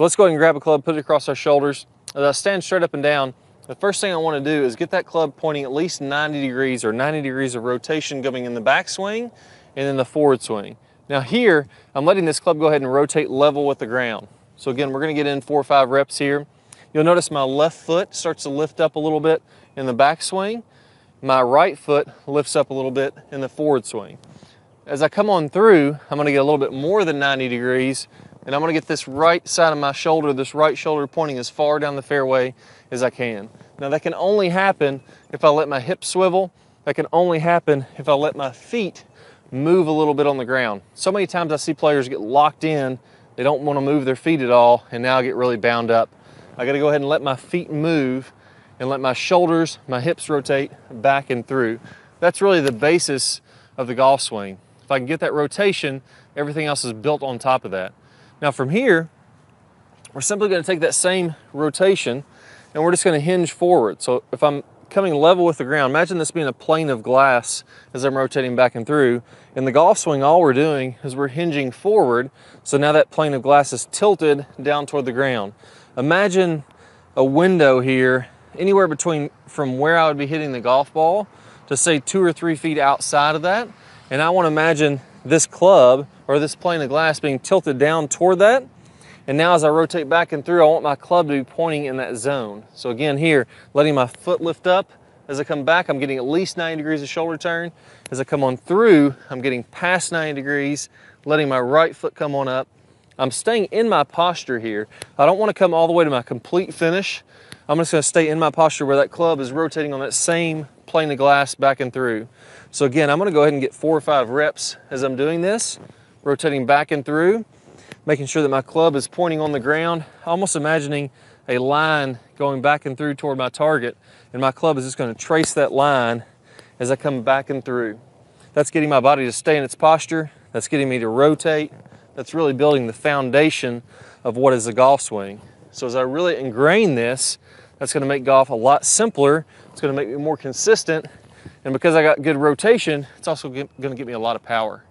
So let's go ahead and grab a club, put it across our shoulders. As I stand straight up and down, the first thing I want to do is get that club pointing at least 90 degrees or 90 degrees of rotation going in the backswing and then the forward swing. Now here, I'm letting this club go ahead and rotate level with the ground. So again, we're gonna get in four or five reps here. You'll notice my left foot starts to lift up a little bit in the backswing. My right foot lifts up a little bit in the forward swing. As I come on through, I'm gonna get a little bit more than 90 degrees and I'm gonna get this right side of my shoulder, this right shoulder pointing as far down the fairway as I can. Now that can only happen if I let my hips swivel. That can only happen if I let my feet move a little bit on the ground. So many times I see players get locked in, they don't wanna move their feet at all, and now I get really bound up. I gotta go ahead and let my feet move and let my shoulders, my hips rotate back and through. That's really the basis of the golf swing. If I can get that rotation, everything else is built on top of that. Now from here, we're simply gonna take that same rotation and we're just gonna hinge forward. So if I'm coming level with the ground, imagine this being a plane of glass as I'm rotating back and through. In the golf swing, all we're doing is we're hinging forward. So now that plane of glass is tilted down toward the ground. Imagine a window here, anywhere between from where I would be hitting the golf ball to say two or three feet outside of that. And I wanna imagine this club or this plane of glass being tilted down toward that. And now as I rotate back and through, I want my club to be pointing in that zone. So again here, letting my foot lift up. As I come back, I'm getting at least 90 degrees of shoulder turn. As I come on through, I'm getting past 90 degrees, letting my right foot come on up. I'm staying in my posture here. I don't wanna come all the way to my complete finish. I'm just gonna stay in my posture where that club is rotating on that same plane of glass back and through. So again, I'm gonna go ahead and get four or five reps as I'm doing this rotating back and through, making sure that my club is pointing on the ground, almost imagining a line going back and through toward my target, and my club is just gonna trace that line as I come back and through. That's getting my body to stay in its posture, that's getting me to rotate, that's really building the foundation of what is a golf swing. So as I really ingrain this, that's gonna make golf a lot simpler, it's gonna make me more consistent, and because I got good rotation, it's also gonna get me a lot of power.